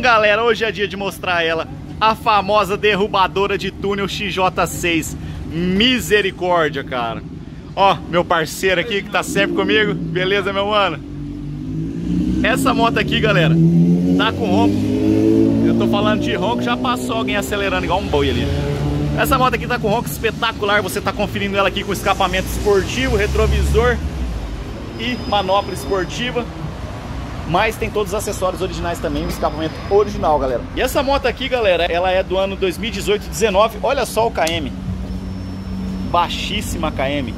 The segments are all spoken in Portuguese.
Galera, hoje é dia de mostrar ela, a famosa derrubadora de túnel XJ6. Misericórdia, cara. Ó, meu parceiro aqui que tá sempre comigo. Beleza, meu mano? Essa moto aqui, galera, tá com ronco. Eu tô falando de ronco, já passou alguém acelerando igual um boi ali. Essa moto aqui tá com ronco espetacular. Você tá conferindo ela aqui com escapamento esportivo, retrovisor e manopla esportiva. Mas tem todos os acessórios originais também, o escapamento original, galera. E essa moto aqui, galera, ela é do ano 2018-19. Olha só o KM. Baixíssima KM.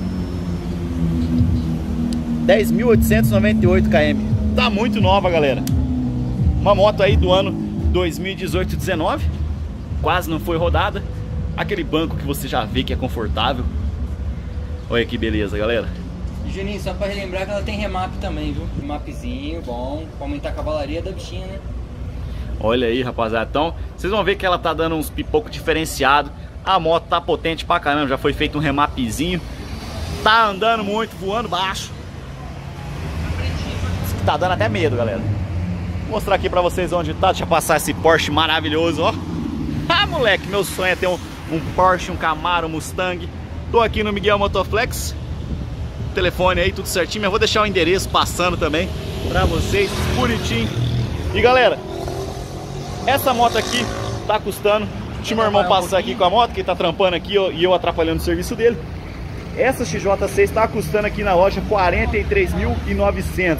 10.898 km. Tá muito nova, galera. Uma moto aí do ano 2018-19. Quase não foi rodada. Aquele banco que você já vê que é confortável. Olha que beleza, galera. Juninho, só pra relembrar que ela tem remap também, viu? Remapzinho, bom, pra aumentar a cavalaria da bichinha, né? Olha aí, rapaziada. Então, vocês vão ver que ela tá dando uns pipocos diferenciados. A moto tá potente pra caramba, já foi feito um remapzinho. Tá andando muito, voando baixo. Tá dando até medo, galera. Vou mostrar aqui pra vocês onde tá. Deixa eu passar esse Porsche maravilhoso, ó. Ah, moleque, meu sonho é ter um, um Porsche, um Camaro, um Mustang. Tô aqui no Miguel Motoflex telefone aí, tudo certinho. Mas vou deixar o endereço passando também pra vocês, bonitinho. E galera, essa moto aqui tá custando. Deixa meu irmão passar aqui com a moto, que tá trampando aqui ó, e eu atrapalhando o serviço dele. Essa XJ6 tá custando aqui na loja 43.900.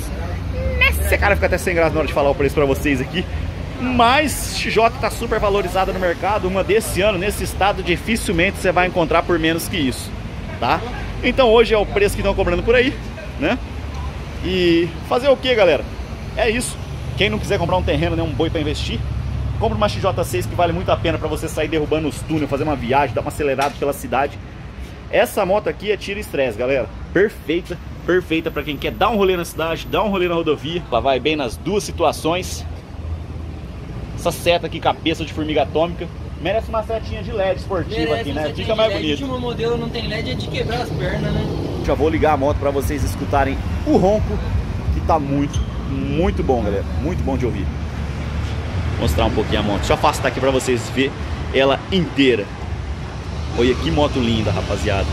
Esse cara fica até sem graça na hora de falar o preço pra vocês aqui. Mas XJ tá super valorizada no mercado. Uma desse ano, nesse estado, dificilmente você vai encontrar por menos que isso, tá? Então hoje é o preço que estão cobrando por aí, né? E fazer o que, galera? É isso. Quem não quiser comprar um terreno, né, um boi para investir, compra uma XJ6 que vale muito a pena para você sair derrubando os túneis, fazer uma viagem, dar uma acelerada pela cidade. Essa moto aqui é tiro estresse, galera. Perfeita, perfeita para quem quer dar um rolê na cidade, dar um rolê na rodovia. Ela vai bem nas duas situações. Essa seta aqui, cabeça de formiga atômica, merece uma setinha de LED esportiva merece aqui, né? Fica mais bonito. O modelo não tem LED é de quebrar as pernas, né? Já vou ligar a moto para vocês escutarem o ronco, que tá muito, muito bom, galera. Muito bom de ouvir. Vou mostrar um pouquinho a moto. Deixa eu afastar aqui para vocês verem ela inteira. Olha que moto linda, rapaziada.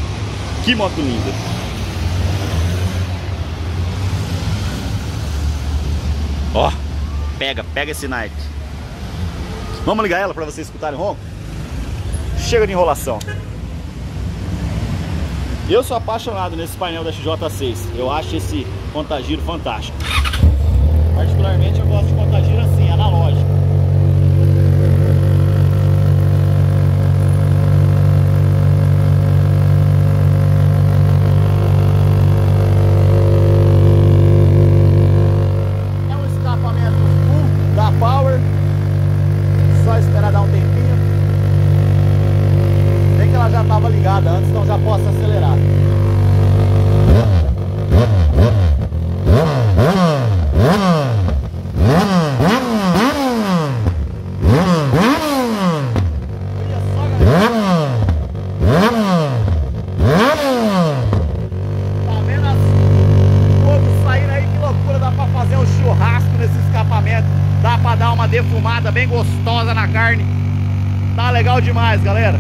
Que moto linda. Ó, pega, pega esse Nike. Vamos ligar ela para vocês escutarem o ronco? Chega de enrolação. Eu sou apaixonado nesse painel da XJ6. Eu acho esse contagiro fantástico. Particularmente eu gosto de contagiro assim, defumada, bem gostosa na carne. Tá legal demais, galera.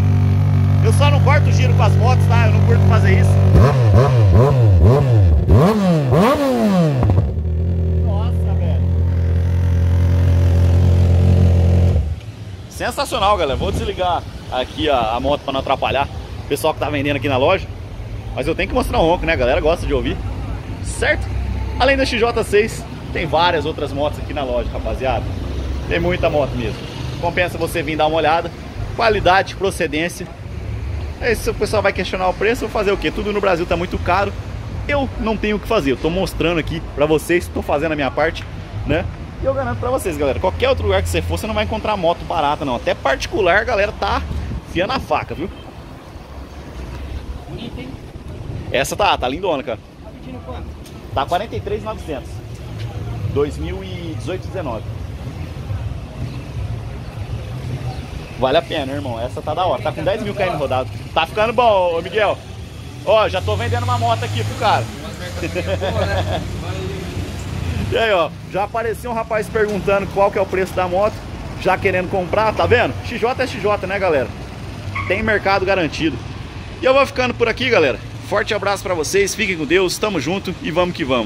Eu só não corto giro com as motos, tá? Eu não curto fazer isso. Nossa, velho. Sensacional, galera. Vou desligar aqui a, a moto para não atrapalhar o pessoal que tá vendendo aqui na loja. Mas eu tenho que mostrar um ronco, né? A galera gosta de ouvir. Certo? Além da XJ6, tem várias outras motos aqui na loja, rapaziada. Tem muita moto mesmo. Compensa você vir dar uma olhada. Qualidade, procedência. Aí se o pessoal vai questionar o preço, vou fazer o quê? Tudo no Brasil tá muito caro. Eu não tenho o que fazer. Eu tô mostrando aqui pra vocês, tô fazendo a minha parte, né? E eu garanto pra vocês, galera, qualquer outro lugar que você for, você não vai encontrar moto barata, não. Até particular, galera, tá fiando a faca, viu? Bonita, hein? Essa tá, tá lindona, cara. Tá pedindo quanto? Tá 43,900. 2018, 19. Vale a pena, irmão. Essa tá da hora. Tá com 10 mil km rodado. Tá ficando bom, Miguel. Ó, já tô vendendo uma moto aqui pro cara. e aí, ó. Já apareceu um rapaz perguntando qual que é o preço da moto. já querendo comprar, tá vendo? XJ é XJ, né, galera? Tem mercado garantido. E eu vou ficando por aqui, galera. Forte abraço para vocês, fiquem com Deus, tamo junto e vamos que vamos.